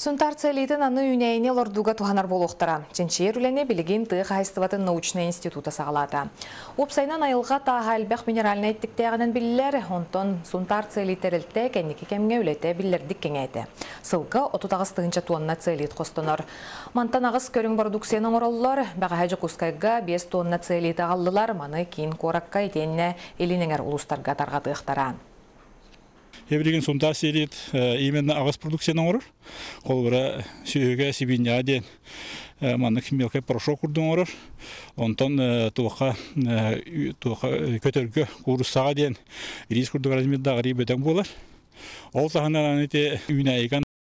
Сунтар целитин аны үнәйіне лордуга туханар болуқтара. Ченчер үлене білігін тыға хайстыватын научный института сағалата. Опсайнан айылға таға әлбәқ минеральны әйттіктәғінен білілер, онтон сунтар целитерілті кәнекі кәмге үлеті білірдік кеңәйті. Сылғы 30-тығынча туанна целит қостонор. Мантан ағыз көрің продукцияның оралылар, бәға хәжі құскайға 5 тонна целиті ағалылар, маны кейін коракка етенне елініңер ұлыстарға тарғатықтара. Эбилеген сунта серит именно агас продукцияның орор. Колбара сүйөге сибинья ден маннык мелкий порошок курдун орор. Онтон туака туака көтөргө курусага ден рис курдуга размерда гари бетен болар. Ол саханан ите үйнәйган